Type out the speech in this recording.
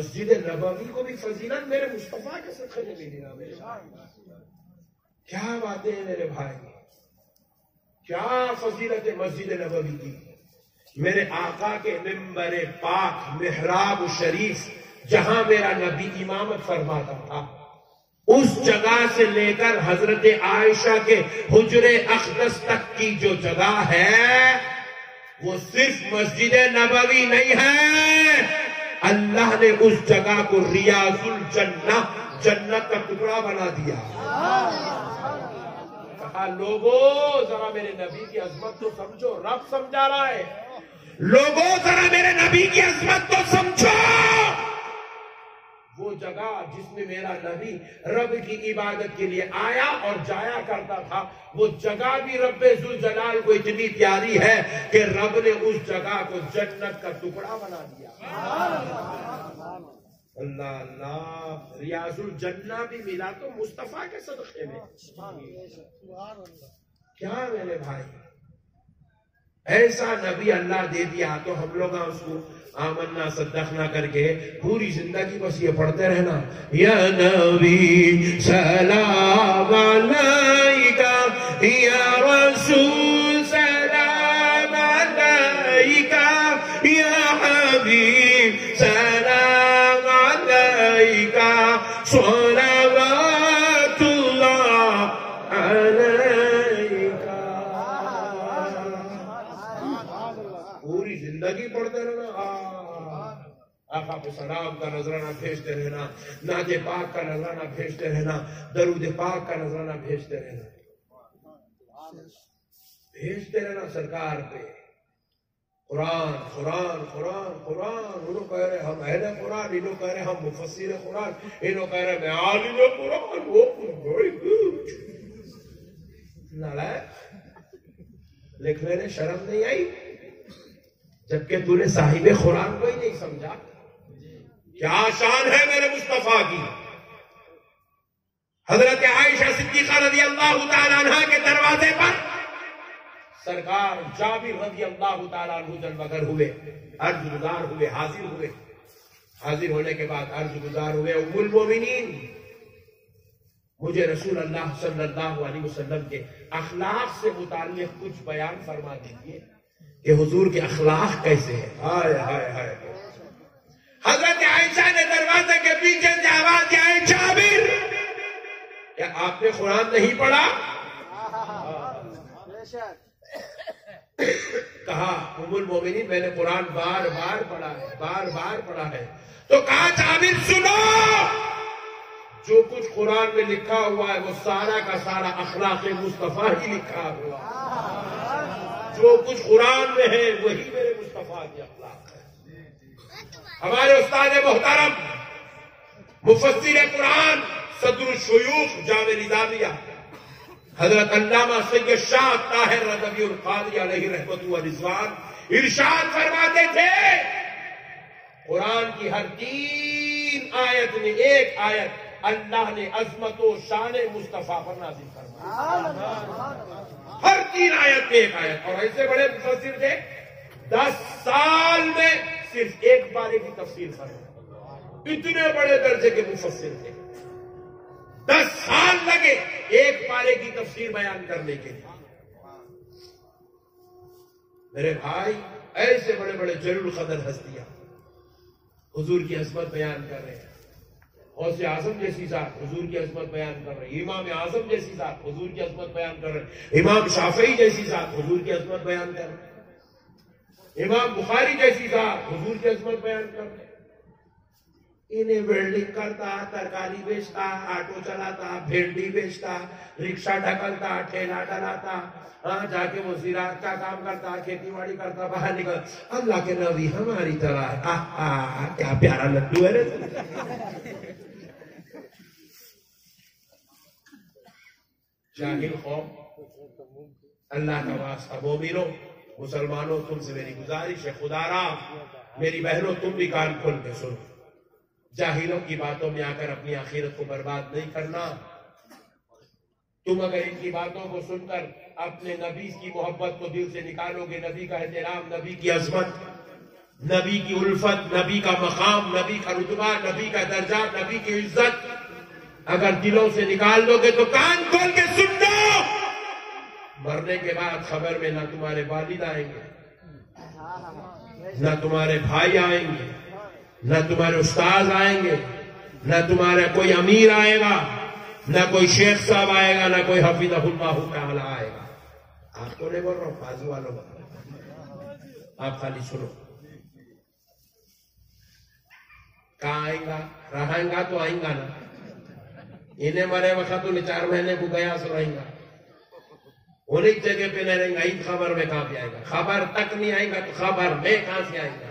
مسجد نبوی کو بھی فضیلت میرے مصطفیٰ کے صدقے میں ملی نا میرے کیا باتیں ہیں میرے بھائی؟ کیا فضیلت مسجد نبوی کی؟ میرے آقا کے ممبر پاک محراب شریف، جہاں میرا نبی امامت فرماتا تھا، اس جگہ سے لے کر حضرت عائشہ کے حجر اقدس تک کی جو جگہ ہے، وہ صرف مسجد نبوی نہیں ہے۔ اللہ نے اس جگہ کو ریاض الجنہ، جنت کا ٹکڑا بنا دیا۔ کہا لوگوں ذرا میرے نبی کی عظمت تو سمجھو، رب سمجھا رہا ہے۔ لوگوں ذرا میرے نبی کی عظمت میں میرا نبی رب کی عبادت کے لیے آیا اور جایا کرتا تھا۔ وہ جگہ بھی رب ذوالجلال کو اتنی پیاری ہے کہ رب نے اس جگہ کو جنت کا ٹکڑا بنا دیا۔ اللہ اللہ ریاض الجنہ بھی ملا تو مصطفیٰ کے صدقے میں۔ کیا میرے بھائی؟ ایسا نبی اللہ دے دیا تو ہم لوگ اس کو آمنا، صدقنا کر کے پوری زندگی بس یہ پڑھتے رہنا۔ یا نبی، سلام علیکہ یا آقا کو سلام کا نظرانہ بھیجتے رہنا ناج پاک کا نظرانہ بھیجتے رہنا، درود پاک کا نظرانہ بھیجتے رہنا۔ بھیجتے رہنا سرکار پہ۔ قرآن قرآن قرآن قرآن، انہوں کہہ رہے ہم اہل قرآن، انہوں کہہ رہے ہم مفسر قرآن، انہوں کہہ رہے میں عالم قرآن، وہ very good نالائق لکھنے نے شرم نہیں آئی؟ جبکہ تو نے صاحب قرآن کو ہی نہیں سمجھا۔ کیا شان ہے میرے مصطفیٰ کی؟ حضرت عائشہ صدیقہ رضی اللہ تعالیٰ عنہ کے دروازے پر سرکار جابر رضی اللہ تعالیٰ عنہ جلوگر ہوئے، عرض گزار ہوئے، حاضر ہوئے۔ حاضر ہونے کے بعد عرض گزار ہوئے، ام المومنین مجھے رسول اللہ صلی اللہ علیہ وسلم کے اخلاق سے متعلق کچھ بیان فرما دیجیے کہ حضور کے اخلاق کیسے ہیں۔ ہائے ہائے ہائے۔ حضرت عائشہ نے دروازے کے پیچھے سے آواز دیا جابر! کیا آپ نے قرآن نہیں پڑھا؟ کہا، ام المومنین، میں نے قرآن بار بار پڑھا ہے، بار بار پڑھا ہے۔ تو کہا، جابر، سنو! جو کچھ قرآن میں لکھا ہوا ہے، وہ سارا کا سارا اخلاق مصطفیٰ ہی لکھا ہوا جو کچھ قرآن میں ہے، وہی میرے مصطفیٰ کی اخلاق۔ ہمارے استاد محترم مفسر قرآن، صدر الشیوخ جامع نظامیہ، حضرت علامہ سید شاہ طاہر رضوی القادری علیہ رحمت و رضوان ارشاد فرماتے تھے، قرآن کی ہر تین آیت میں ایک آیت اللہ نے عظمت و شان مصطفیٰ پر نازل فرمایا ہر تین آیت میں ایک آیت۔ اور ایسے بڑے مفسر تھے، دس سال میں صرف ایک بارے کی تفسیر فرمائی اتنے بڑے درجے کے مفسر تھے۔ دس سال لگے ایک پارے کی تفسیر بیان کرنے کے لیے۔ میرے بھائی، ایسے بڑے بڑے جلول قدر ہستیاں۔ حضور کی عظمت بیان کر رہے ہیں۔ غوث اعظم جیسی ذات حضور کی عظمت بیان کر رہے ہیں۔ امام اعظم جیسی ذات حضور کی عظمت بیان کر رہے ہیں۔ امام شافعی جیسی ذات حضور کی عظمت بیان کر رہے ہیں۔ امام بخاری جیسی ذات حضور کی عظمت بیان کر رہے انہیں ویلڈنگ کرتا، ترکاری بیچتا، آٹو چلاتا بھیڑی بیچتا رکشا ڈھکلتا ٹھیلا ڈلاتا ہاں جا کے وہ کا کام کرتا، کھیتی باڑی کرتا، باہر نکل۔ اللہ کے نبی ہماری طرح ہے۔ کیا پیارا لڈو ہے رے جاہل قوم اللہ کا واسطہ مومنوں مسلمانوں، تم سے میری گزارش ہے، خدا را میری بہنوں، تم بھی کان کھول کے سنو۔ جاہلوں کی باتوں میں آ کر اپنی آخرت کو برباد نہیں کرنا۔ تم اگر ان کی باتوں کو سن کر اپنے نبی کی محبت کو دل سے نکالو گے، نبی کا احترام، نبی کی عظمت، نبی کی الفت، نبی کا مقام، نبی کا رتبہ، نبی کا درجہ، نبی کی عزت۔ اگر دلوں سے نکال دو گے تو کان کھول کے سن مرنے کے بعد خبر میں نہ تمہارے والد آئیں گے، نہ تمہارے بھائی آئیں گے، نہ تمہارے استاد آئیں گے، نہ تمہارا کوئی امیر آئے گا، نہ کوئی شیخ صاحب آئے گا، نہ کوئی حفیظ اللہ تعالی آئے گا۔ آپ کو نہیں بول رہا ہوں، بازو والوں آپ خالی سنو۔ کہاں آئیں گا؟ رہیں گا تو آئیں گا نا۔ انہیں مرے وقت انہیں چار مہینے کو گیا سو رہیں گا۔ ایک جگہ پہ نہیں رہیں گا ان خبر میں کہاں پہ آئے گا؟ خبر تک نہیں آئے گا تو خبر میں کہاں سے آئے گا؟